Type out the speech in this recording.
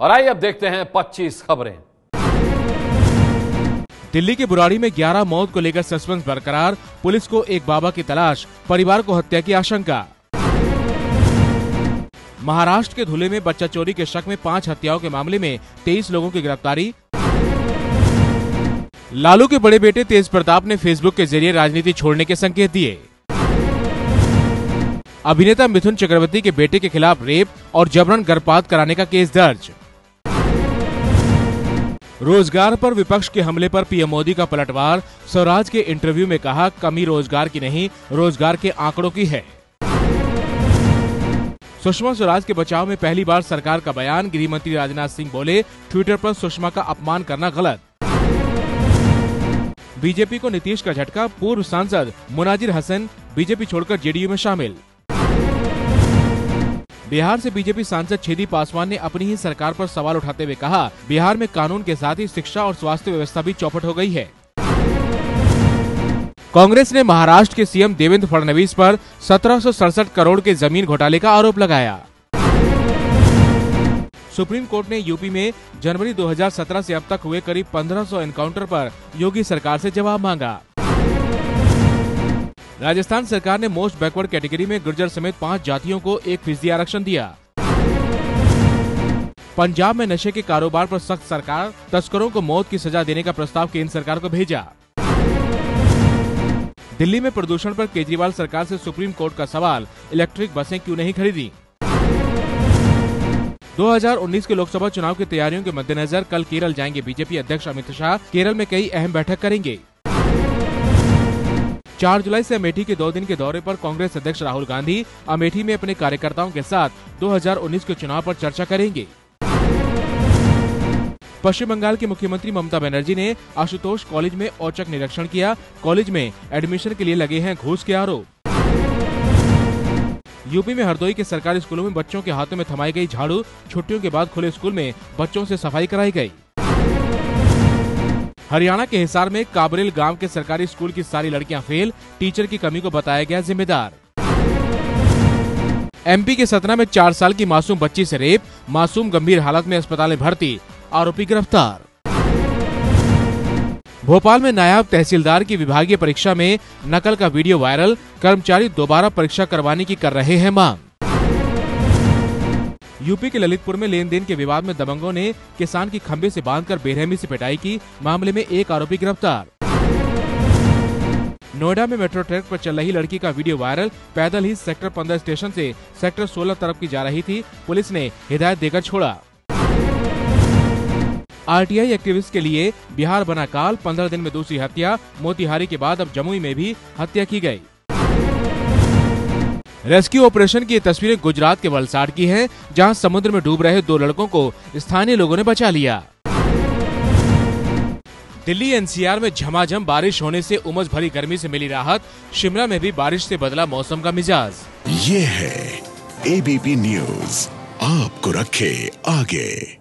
और आइए अब देखते हैं 25 खबरें। दिल्ली के बुराड़ी में 11 मौत को लेकर सस्पेंस बरकरार, पुलिस को एक बाबा की तलाश, परिवार को हत्या की आशंका। महाराष्ट्र के धुले में बच्चा चोरी के शक में पाँच हत्याओं के मामले में 23 लोगों की गिरफ्तारी। लालू के बड़े बेटे तेज प्रताप ने फेसबुक के ज़रिए राजनीति छोड़ने के संकेत दिए। अभिनेता मिथुन चक्रवर्ती के बेटे के खिलाफ रेप और जबरन गर्भपात कराने का केस दर्ज। रोज़गार पर विपक्ष के हमले पर पीएम मोदी का पलटवार, स्वराज के इंटरव्यू में कहा, कमी रोज़गार की नहीं, रोज़गार के आंकड़ों की है. सुषमा स्वराज के बचाव में पहली बार सरकार का बयान गृह मंत्री राजनाथ सिंह बोले, ट्विटर पर सुषमा का अपमान करना गलत. बीजेपी को नीतीश का झटका, पूर्व सांसद मुनाजिर हसन, बीजेपी छोड़कर जेडीयू में शामिल। बिहार से बीजेपी सांसद छेदी पासवान ने अपनी ही सरकार पर सवाल उठाते हुए कहा, बिहार में कानून के साथ ही शिक्षा और स्वास्थ्य व्यवस्था भी चौपट हो गई है। कांग्रेस ने महाराष्ट्र के सीएम देवेंद्र फडणवीस पर सत्रह सौ सड़सठ करोड़ के ज़मीन घोटाले का आरोप लगाया। सुप्रीम कोर्ट ने यूपी में जनवरी 2017 से अब तक हुए करीब 1500 एनकाउंटर पर योगी सरकार से जवाब मांगा। राजस्थान सरकार ने मोस्ट बैकवर्ड कैटेगरी में गुर्जर समेत पाँच जातियों को एक फ़ीसदी आरक्षण दिया। पंजाब में नशे के कारोबार पर सख्त सरकार, तस्करों को मौत की सजा देने का प्रस्ताव केंद्र सरकार को भेजा। दिल्ली में प्रदूषण पर केजरीवाल सरकार से सुप्रीम कोर्ट का सवाल, इलेक्ट्रिक बसें क्यों नहीं खरीदी? 2019 के लोकसभा चुनाव की तैयारियों के मद्देनजर कल केरल जाएँगे बीजेपी अध्यक्ष अमित शाह। केरल में कई अहम बैठक करेंगे। 4 जुलाई से अमेठी के दो दिन के दौरे पर कांग्रेस अध्यक्ष राहुल गांधी अमेठी में अपने कार्यकर्ताओं के साथ 2019 के चुनाव पर चर्चा करेंगे। पश्चिम बंगाल के मुख्यमंत्री ममता बनर्जी ने आशुतोष कॉलेज में औचक निरीक्षण किया। कॉलेज में एडमिशन के लिए लगे हैं घूस के आरोप। यूपी में हरदोई के सरकारी स्कूलों में बच्चों के हाथों में थमाई गई झाड़ू। छुट्टियों के बाद खुले स्कूल में बच्चों से सफ़ाई कराई गई। हरियाणा के हिसार में काबरेल गाँव के सरकारी स्कूल की सारी लड़कियाँ फेल, टीचर की कमी को बताया गया जिम्मेदार। एमपी के सतना में चार साल की मासूम बच्ची से रेप, मासूम गंभीर हालत में अस्पताल में भर्ती, आरोपी गिरफ़्तार। भोपाल में नायब तहसीलदार की विभागीय परीक्षा में नकल का वीडियो वायरल, कर्मचारी दोबारा परीक्षा करवाने की कर रहे हैं मांग। यूपी के ललितपुर में लेन देन के विवाद में दबंगों ने किसान की खंबे से बांधकर बेरहमी से पिटाई की, मामले में एक आरोपी गिरफ़्तार। नोएडा में मेट्रो ट्रैक पर चल रही लड़की का वीडियो वायरल, पैदल ही सेक्टर 15 स्टेशन से सेक्टर 16 तरफ़ की जा रही थी, पुलिस ने हिदायत देकर छोड़ा। आरटीआई एक्टिविस्ट के लिए बिहार बना काल 15 दिन में दूसरी हत्या, मोतिहारी के बाद अब जमुई में भी हत्या की गई। रेस्क्यू ऑपरेशन की तस्वीरें गुजरात के वलसाड की हैं, जहाँ समुद्र में डूब रहे दो लड़कों को स्थानीय लोगों ने बचा लिया। दिल्ली एनसीआर में झमाझम बारिश होने से उमस भरी गर्मी से मिली राहत शिमला में भी बारिश से बदला मौसम का मिजाज। ये है एबीपी न्यूज़ आपको रखे आगे।